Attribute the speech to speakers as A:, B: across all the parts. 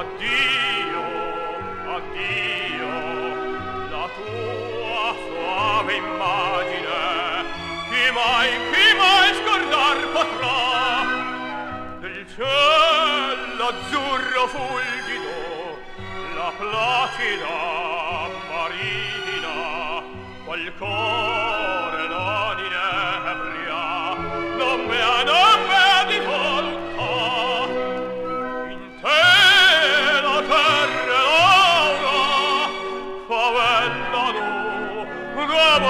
A: addio, addio, la tua suave immagine, chi mai, chi mai scordar potrà? Del cielo azzurro fulgido, la placida marina, qualcosa O globo!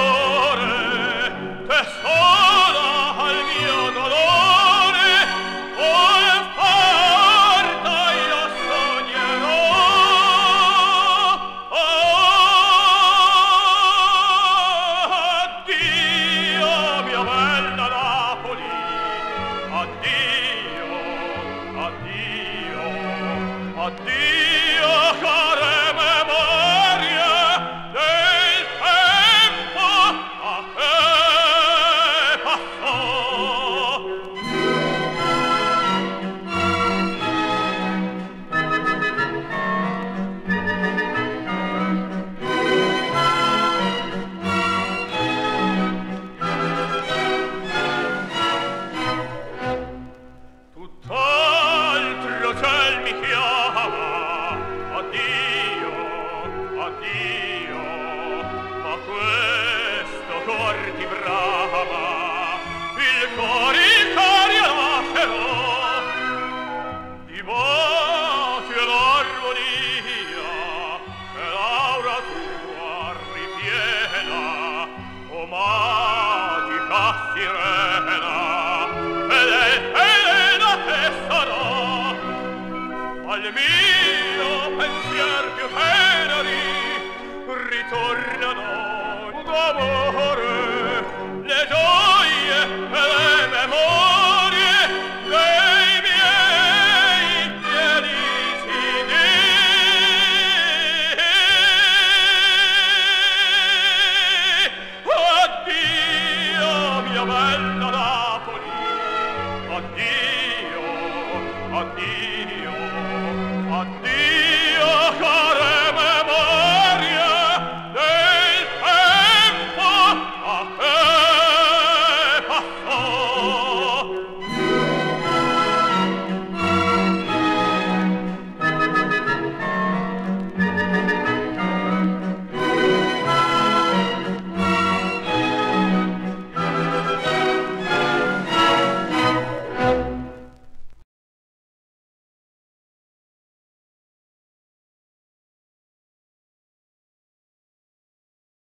A: dirti brava il cori in aria lascerò di voce l'armonia e l'aura tua ripiena o magica sirena ed è Elena che sarò. Al mio pensier più teneri ritornano d'amore Hockey.